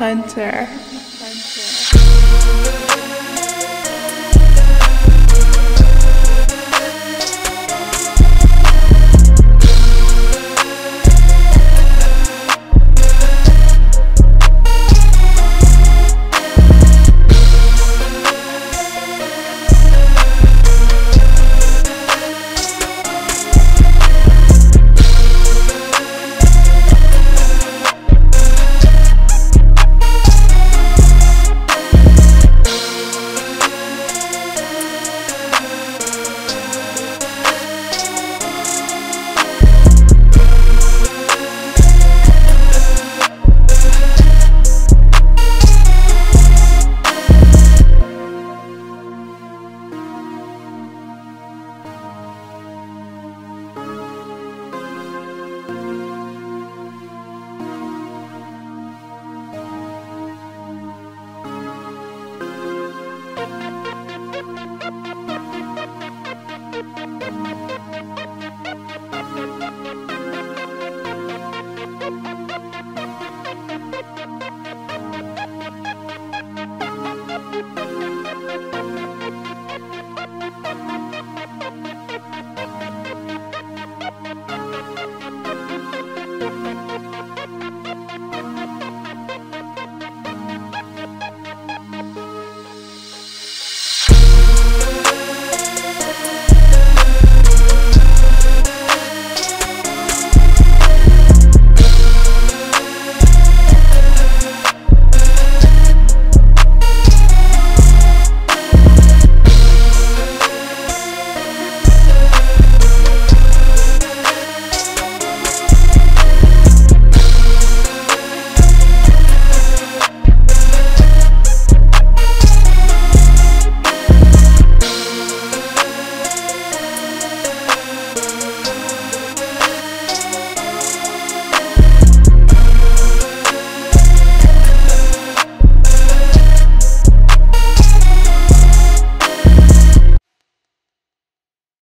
Hunter.